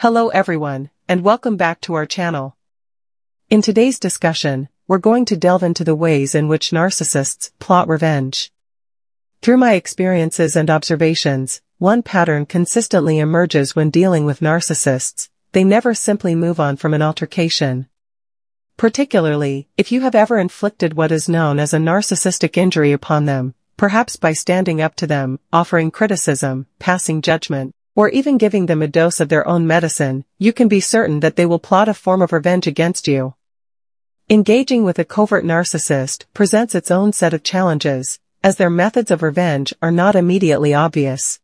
Hello everyone, and welcome back to our channel. In today's discussion, we're going to delve into the ways in which narcissists plot revenge. Through my experiences and observations, one pattern consistently emerges when dealing with narcissists, they never simply move on from an altercation. Particularly, if you have ever inflicted what is known as a narcissistic injury upon them, perhaps by standing up to them, offering criticism, passing judgment, or even giving them a dose of their own medicine, you can be certain that they will plot a form of revenge against you. Engaging with a covert narcissist presents its own set of challenges, as their methods of revenge are not immediately obvious.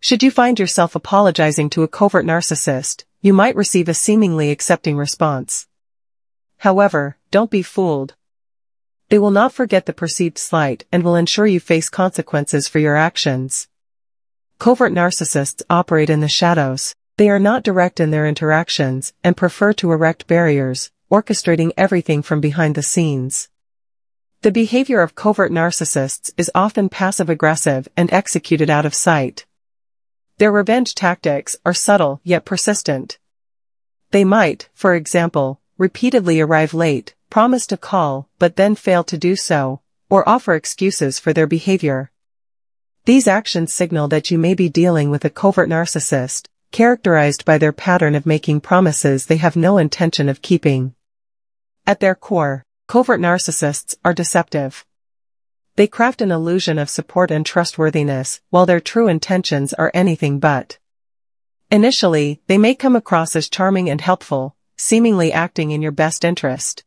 Should you find yourself apologizing to a covert narcissist, you might receive a seemingly accepting response. However, don't be fooled. They will not forget the perceived slight and will ensure you face consequences for your actions. Covert narcissists operate in the shadows. They are not direct in their interactions and prefer to erect barriers, orchestrating everything from behind the scenes. The behavior of covert narcissists is often passive-aggressive and executed out of sight. Their revenge tactics are subtle yet persistent. They might, for example, repeatedly arrive late, promise to call, but then fail to do so, or offer excuses for their behavior. These actions signal that you may be dealing with a covert narcissist, characterized by their pattern of making promises they have no intention of keeping. At their core, covert narcissists are deceptive. They craft an illusion of support and trustworthiness, while their true intentions are anything but. Initially, they may come across as charming and helpful, seemingly acting in your best interest.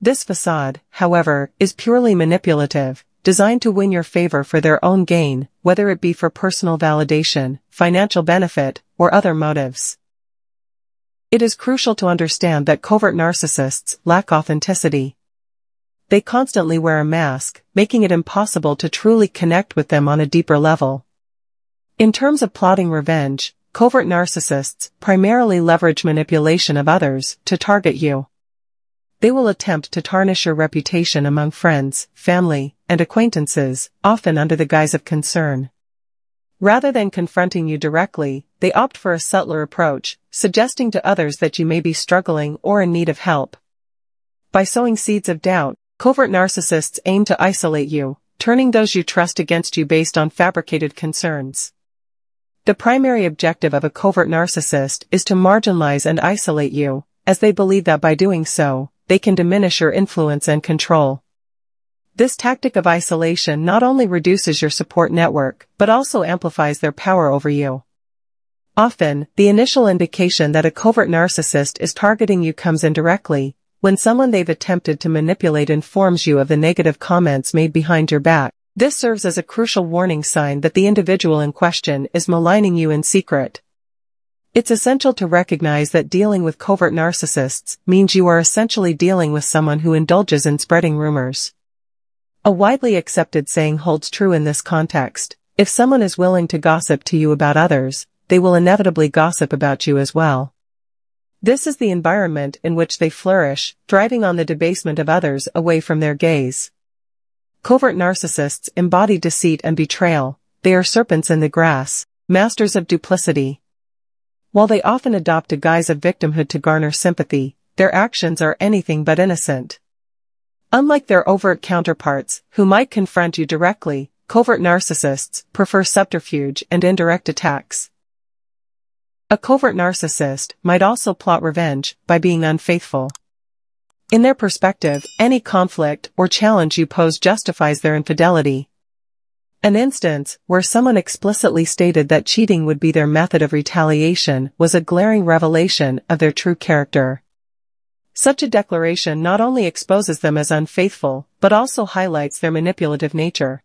This facade, however, is purely manipulative, designed to win your favor for their own gain, whether it be for personal validation, financial benefit, or other motives. It is crucial to understand that covert narcissists lack authenticity. They constantly wear a mask, making it impossible to truly connect with them on a deeper level. In terms of plotting revenge, Covert narcissists primarily leverage manipulation of others to target you. They will attempt to tarnish your reputation among friends, family, and acquaintances, often under the guise of concern. Rather than confronting you directly, they opt for a subtler approach, suggesting to others that you may be struggling or in need of help. By sowing seeds of doubt, covert narcissists aim to isolate you, turning those you trust against you based on fabricated concerns. The primary objective of a covert narcissist is to marginalize and isolate you, as they believe that by doing so, they can diminish your influence and control. This tactic of isolation not only reduces your support network, but also amplifies their power over you. Often, the initial indication that a covert narcissist is targeting you comes indirectly, when someone they've attempted to manipulate informs you of the negative comments made behind your back. This serves as a crucial warning sign that the individual in question is maligning you in secret. It's essential to recognize that dealing with covert narcissists means you are essentially dealing with someone who indulges in spreading rumors. A widely accepted saying holds true in this context. If someone is willing to gossip to you about others, they will inevitably gossip about you as well. This is the environment in which they flourish, driving on the debasement of others away from their gaze. Covert narcissists embody deceit and betrayal, they are serpents in the grass, masters of duplicity. While they often adopt a guise of victimhood to garner sympathy, their actions are anything but innocent. Unlike their overt counterparts, who might confront you directly, covert narcissists prefer subterfuge and indirect attacks. A covert narcissist might also plot revenge by being unfaithful. In their perspective, any conflict or challenge you pose justifies their infidelity. An instance where someone explicitly stated that cheating would be their method of retaliation was a glaring revelation of their true character. Such a declaration not only exposes them as unfaithful, but also highlights their manipulative nature.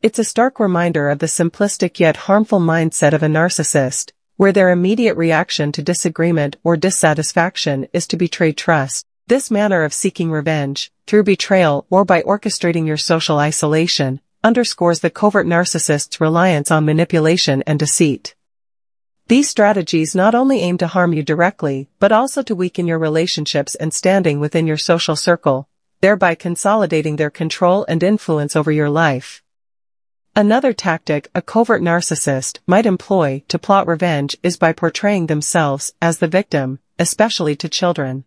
It's a stark reminder of the simplistic yet harmful mindset of a narcissist, where their immediate reaction to disagreement or dissatisfaction is to betray trust. This manner of seeking revenge, through betrayal or by orchestrating your social isolation, underscores the covert narcissist's reliance on manipulation and deceit. These strategies not only aim to harm you directly, but also to weaken your relationships and standing within your social circle, thereby consolidating their control and influence over your life. Another tactic a covert narcissist might employ to plot revenge is by portraying themselves as the victim, especially to children.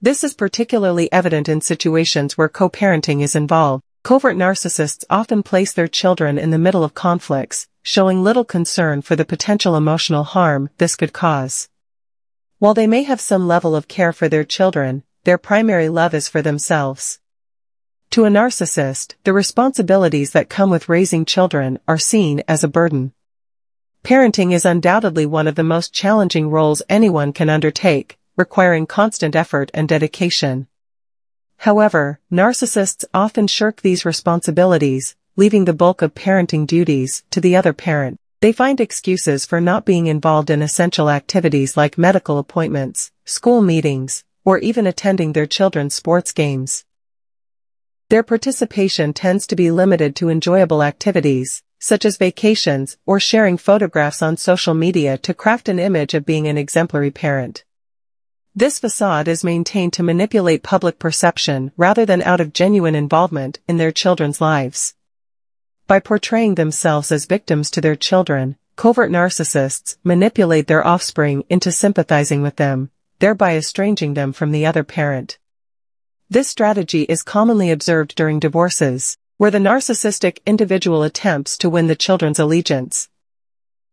This is particularly evident in situations where co-parenting is involved. Covert narcissists often place their children in the middle of conflicts, showing little concern for the potential emotional harm this could cause. While they may have some level of care for their children, their primary love is for themselves. To a narcissist, the responsibilities that come with raising children are seen as a burden. Parenting is undoubtedly one of the most challenging roles anyone can undertake, requiring constant effort and dedication. However, narcissists often shirk these responsibilities, leaving the bulk of parenting duties to the other parent. They find excuses for not being involved in essential activities like medical appointments, school meetings, or even attending their children's sports games. Their participation tends to be limited to enjoyable activities, such as vacations or sharing photographs on social media to craft an image of being an exemplary parent. This facade is maintained to manipulate public perception rather than out of genuine involvement in their children's lives. By portraying themselves as victims to their children, covert narcissists manipulate their offspring into sympathizing with them, thereby estranging them from the other parent. This strategy is commonly observed during divorces, where the narcissistic individual attempts to win the children's allegiance.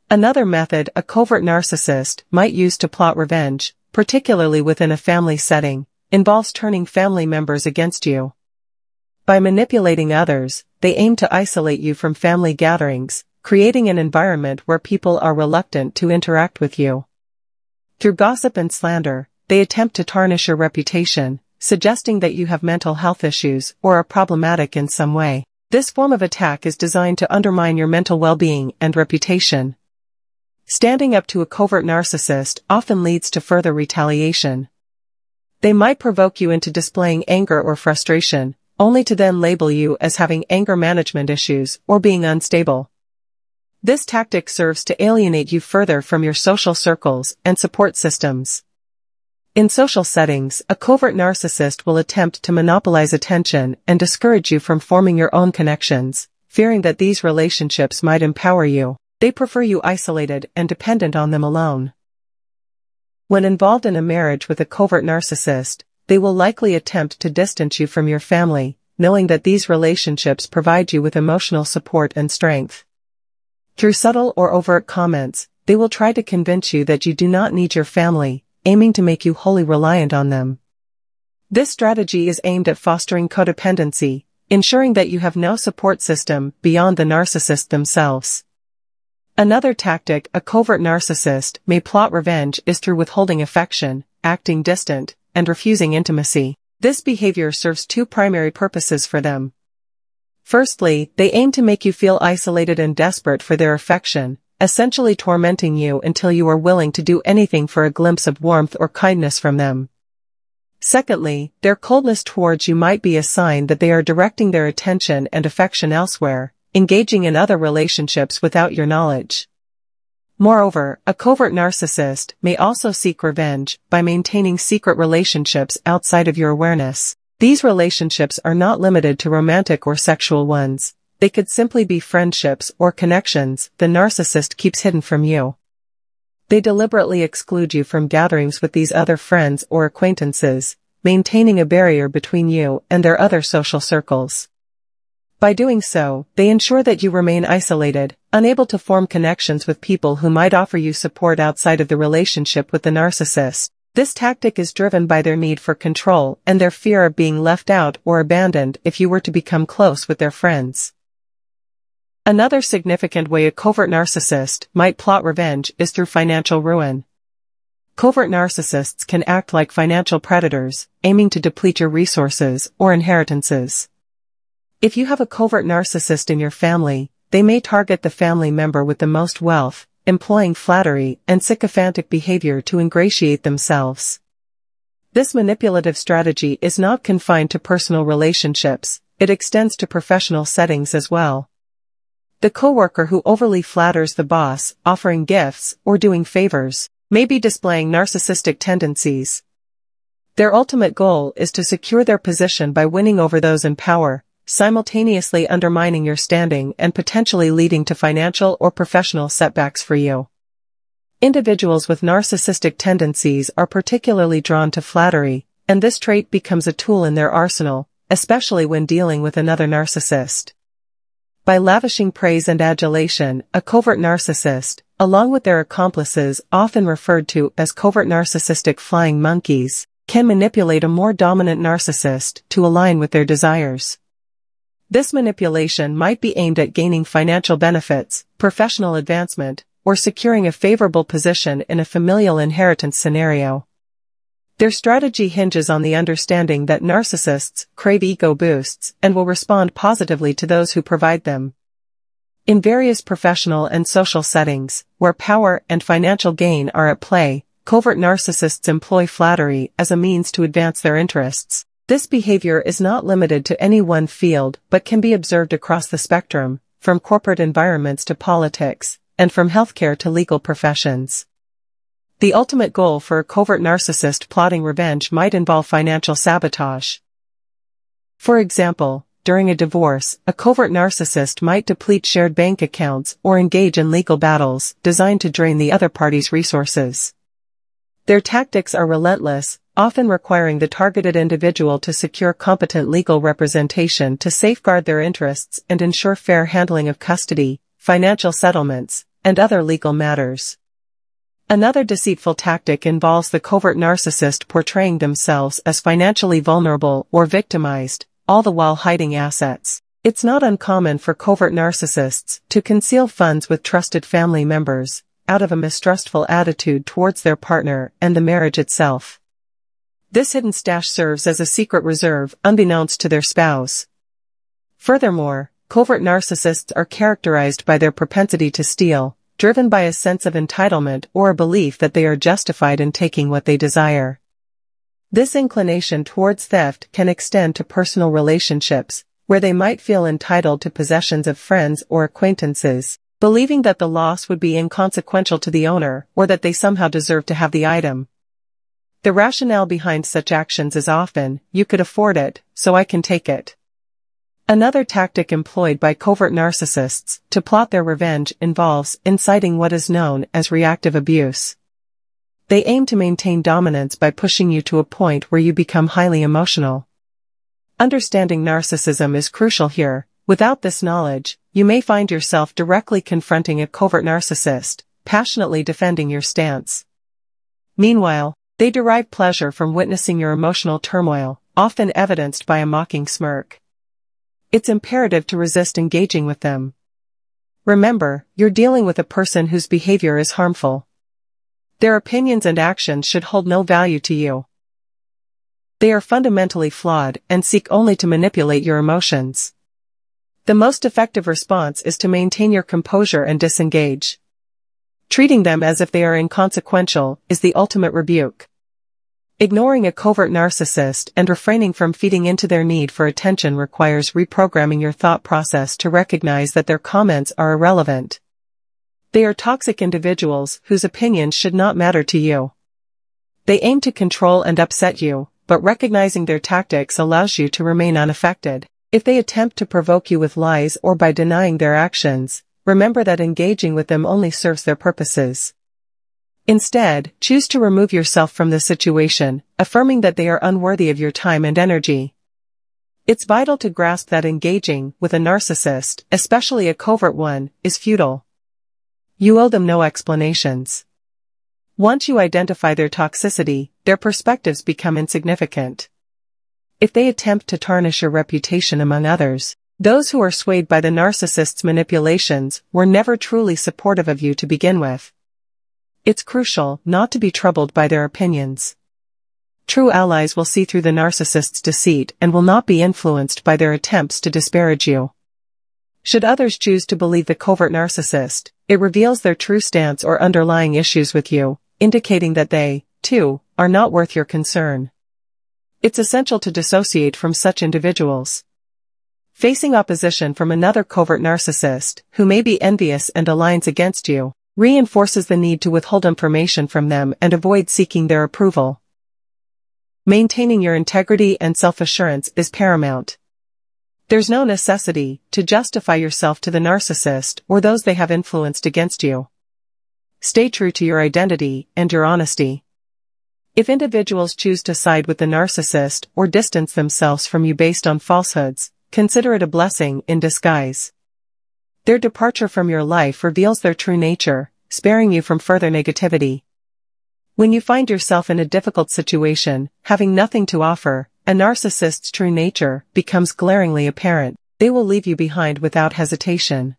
Another method a covert narcissist might use to plot revenge, particularly within a family setting, involves turning family members against you. By manipulating others, they aim to isolate you from family gatherings, creating an environment where people are reluctant to interact with you. Through gossip and slander, they attempt to tarnish your reputation, suggesting that you have mental health issues or are problematic in some way. This form of attack is designed to undermine your mental well-being and reputation. Standing up to a covert narcissist often leads to further retaliation. They might provoke you into displaying anger or frustration, only to then label you as having anger management issues or being unstable. This tactic serves to alienate you further from your social circles and support systems. In social settings, a covert narcissist will attempt to monopolize attention and discourage you from forming your own connections, fearing that these relationships might empower you. They prefer you isolated and dependent on them alone. When involved in a marriage with a covert narcissist, they will likely attempt to distance you from your family, knowing that these relationships provide you with emotional support and strength. Through subtle or overt comments, they will try to convince you that you do not need your family, aiming to make you wholly reliant on them. This strategy is aimed at fostering codependency, ensuring that you have no support system beyond the narcissist themselves. Another tactic a covert narcissist may plot revenge is through withholding affection, acting distant, and refusing intimacy. This behavior serves two primary purposes for them. Firstly, they aim to make you feel isolated and desperate for their affection, essentially tormenting you until you are willing to do anything for a glimpse of warmth or kindness from them. Secondly, their coldness towards you might be a sign that they are directing their attention and affection elsewhere, engaging in other relationships without your knowledge. Moreover, a covert narcissist may also seek revenge by maintaining secret relationships outside of your awareness. These relationships are not limited to romantic or sexual ones, they could simply be friendships or connections the narcissist keeps hidden from you. They deliberately exclude you from gatherings with these other friends or acquaintances, maintaining a barrier between you and their other social circles. By doing so, they ensure that you remain isolated, unable to form connections with people who might offer you support outside of the relationship with the narcissist. This tactic is driven by their need for control and their fear of being left out or abandoned if you were to become close with their friends. Another significant way a covert narcissist might plot revenge is through financial ruin. Covert narcissists can act like financial predators, aiming to deplete your resources or inheritances. If you have a covert narcissist in your family, they may target the family member with the most wealth, employing flattery and sycophantic behavior to ingratiate themselves. This manipulative strategy is not confined to personal relationships, it extends to professional settings as well. The coworker who overly flatters the boss, offering gifts, or doing favors, may be displaying narcissistic tendencies. Their ultimate goal is to secure their position by winning over those in power, simultaneously undermining your standing and potentially leading to financial or professional setbacks for you. Individuals with narcissistic tendencies are particularly drawn to flattery, and this trait becomes a tool in their arsenal, especially when dealing with another narcissist. By lavishing praise and adulation, a covert narcissist, along with their accomplices often referred to as covert narcissistic flying monkeys, can manipulate a more dominant narcissist to align with their desires. This manipulation might be aimed at gaining financial benefits, professional advancement, or securing a favorable position in a familial inheritance scenario. Their strategy hinges on the understanding that narcissists crave ego boosts and will respond positively to those who provide them. In various professional and social settings, where power and financial gain are at play, covert narcissists employ flattery as a means to advance their interests. This behavior is not limited to any one field but can be observed across the spectrum, from corporate environments to politics, and from healthcare to legal professions. The ultimate goal for a covert narcissist plotting revenge might involve financial sabotage. For example, during a divorce, a covert narcissist might deplete shared bank accounts or engage in legal battles designed to drain the other party's resources. Their tactics are relentless, often requiring the targeted individual to secure competent legal representation to safeguard their interests and ensure fair handling of custody, financial settlements, and other legal matters. Another deceitful tactic involves the covert narcissist portraying themselves as financially vulnerable or victimized, all the while hiding assets. It's not uncommon for covert narcissists to conceal funds with trusted family members, out of a mistrustful attitude towards their partner and the marriage itself. This hidden stash serves as a secret reserve unbeknownst to their spouse. Furthermore, Covert narcissists are characterized by their propensity to steal, driven by a sense of entitlement or a belief that they are justified in taking what they desire. This inclination towards theft can extend to personal relationships, where they might feel entitled to possessions of friends or acquaintances, believing that the loss would be inconsequential to the owner or that they somehow deserve to have the item. The rationale behind such actions is often, you could afford it, so I can take it. Another tactic employed by covert narcissists to plot their revenge involves inciting what is known as reactive abuse. They aim to maintain dominance by pushing you to a point where you become highly emotional. Understanding narcissism is crucial here. Without this knowledge, you may find yourself directly confronting a covert narcissist, passionately defending your stance. Meanwhile, they derive pleasure from witnessing your emotional turmoil, often evidenced by a mocking smirk it's imperative to resist engaging with them. Remember, you're dealing with a person whose behavior is harmful. Their opinions and actions should hold no value to you. They are fundamentally flawed and seek only to manipulate your emotions. The most effective response is to maintain your composure and disengage. Treating them as if they are inconsequential is the ultimate rebuke. Ignoring a covert narcissist and refraining from feeding into their need for attention requires reprogramming your thought process to recognize that their comments are irrelevant. They are toxic individuals whose opinions should not matter to you. They aim to control and upset you, but recognizing their tactics allows you to remain unaffected. If they attempt to provoke you with lies or by denying their actions, remember that engaging with them only serves their purposes. Instead, choose to remove yourself from the situation, affirming that they are unworthy of your time and energy. It's vital to grasp that engaging with a narcissist, especially a covert one, is futile. You owe them no explanations. Once you identify their toxicity, their perspectives become insignificant. If they attempt to tarnish your reputation among others, those who are swayed by the narcissist's manipulations were never truly supportive of you to begin with. It's crucial not to be troubled by their opinions. True allies will see through the narcissist's deceit and will not be influenced by their attempts to disparage you. Should others choose to believe the covert narcissist, it reveals their true stance or underlying issues with you, indicating that they, too, are not worth your concern. It's essential to dissociate from such individuals. Facing opposition from another covert narcissist, who may be envious and aligns against you, reinforces the need to withhold information from them and avoid seeking their approval. Maintaining your integrity and self-assurance is paramount. There's no necessity to justify yourself to the narcissist or those they have influenced against you. Stay true to your identity and your honesty. If individuals choose to side with the narcissist or distance themselves from you based on falsehoods, consider it a blessing in disguise. Their departure from your life reveals their true nature, sparing you from further negativity. When you find yourself in a difficult situation, having nothing to offer, a narcissist's true nature becomes glaringly apparent. They will leave you behind without hesitation.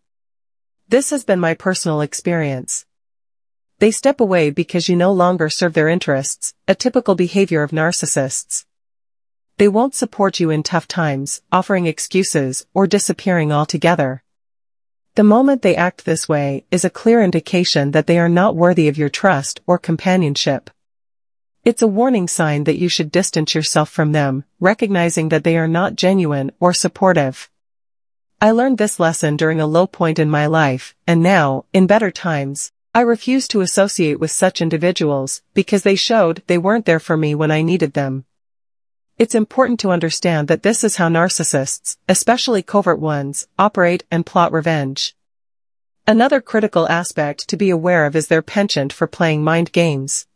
This has been my personal experience. They step away because you no longer serve their interests, a typical behavior of narcissists. They won't support you in tough times, offering excuses, or disappearing altogether. The moment they act this way is a clear indication that they are not worthy of your trust or companionship. It's a warning sign that you should distance yourself from them, recognizing that they are not genuine or supportive. I learned this lesson during a low point in my life, and now, in better times, I refuse to associate with such individuals because they showed they weren't there for me when I needed them. It's important to understand that this is how narcissists, especially covert ones, operate and plot revenge. Another critical aspect to be aware of is their penchant for playing mind games.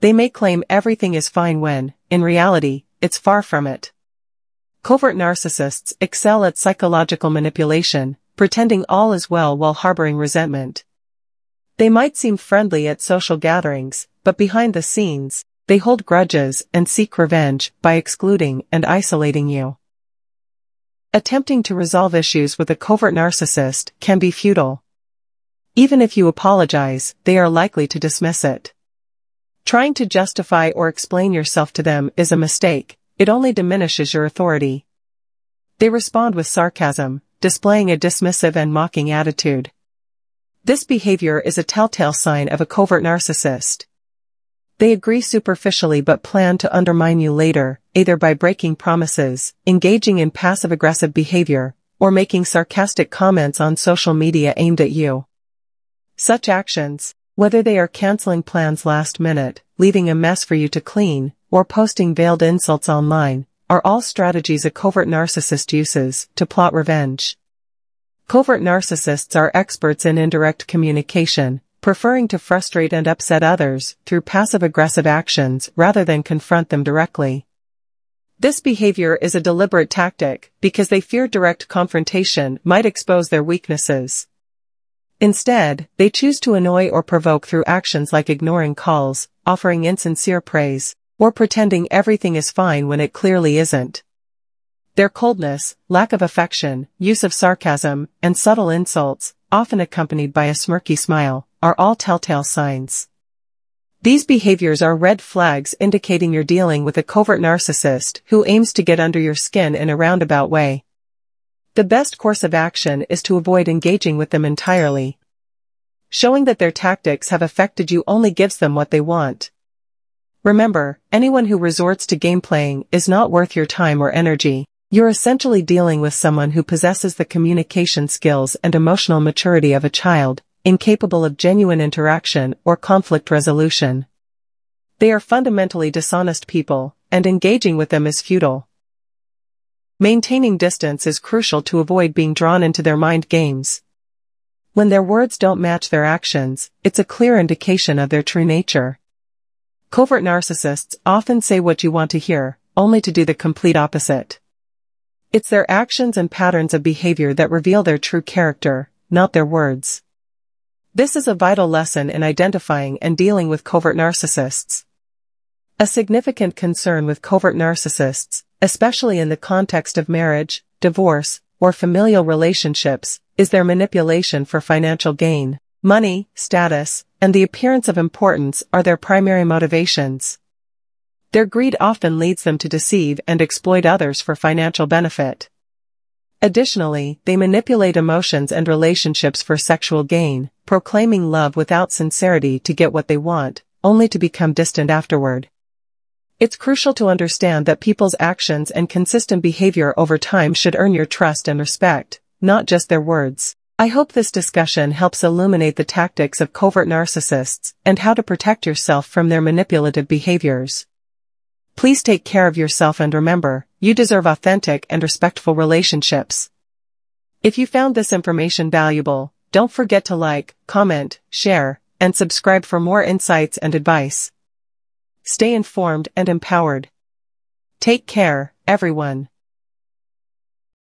They may claim everything is fine when, in reality, it's far from it. Covert narcissists excel at psychological manipulation, pretending all is well while harboring resentment. They might seem friendly at social gatherings, but behind the scenes, they hold grudges and seek revenge by excluding and isolating you. Attempting to resolve issues with a covert narcissist can be futile. Even if you apologize, they are likely to dismiss it. Trying to justify or explain yourself to them is a mistake, it only diminishes your authority. They respond with sarcasm, displaying a dismissive and mocking attitude. This behavior is a telltale sign of a covert narcissist. They agree superficially but plan to undermine you later, either by breaking promises, engaging in passive-aggressive behavior, or making sarcastic comments on social media aimed at you. Such actions, whether they are canceling plans last minute, leaving a mess for you to clean, or posting veiled insults online, are all strategies a covert narcissist uses to plot revenge. Covert narcissists are experts in indirect communication, preferring to frustrate and upset others through passive-aggressive actions rather than confront them directly. This behavior is a deliberate tactic because they fear direct confrontation might expose their weaknesses. Instead, they choose to annoy or provoke through actions like ignoring calls, offering insincere praise, or pretending everything is fine when it clearly isn't. Their coldness, lack of affection, use of sarcasm, and subtle insults, often accompanied by a smirky smile, are all telltale signs. These behaviors are red flags indicating you're dealing with a covert narcissist who aims to get under your skin in a roundabout way. The best course of action is to avoid engaging with them entirely. Showing that their tactics have affected you only gives them what they want. Remember, anyone who resorts to game playing is not worth your time or energy. You're essentially dealing with someone who possesses the communication skills and emotional maturity of a child, incapable of genuine interaction or conflict resolution. They are fundamentally dishonest people, and engaging with them is futile. Maintaining distance is crucial to avoid being drawn into their mind games. When their words don't match their actions, it's a clear indication of their true nature. Covert narcissists often say what you want to hear, only to do the complete opposite. It's their actions and patterns of behavior that reveal their true character, not their words. This is a vital lesson in identifying and dealing with covert narcissists. A significant concern with covert narcissists, especially in the context of marriage, divorce, or familial relationships, is their manipulation for financial gain. Money, status, and the appearance of importance are their primary motivations. Their greed often leads them to deceive and exploit others for financial benefit. Additionally, they manipulate emotions and relationships for sexual gain, proclaiming love without sincerity to get what they want, only to become distant afterward. It's crucial to understand that people's actions and consistent behavior over time should earn your trust and respect, not just their words. I hope this discussion helps illuminate the tactics of covert narcissists and how to protect yourself from their manipulative behaviors. Please take care of yourself and remember, you deserve authentic and respectful relationships. If you found this information valuable, don't forget to like, comment, share, and subscribe for more insights and advice. Stay informed and empowered. Take care, everyone.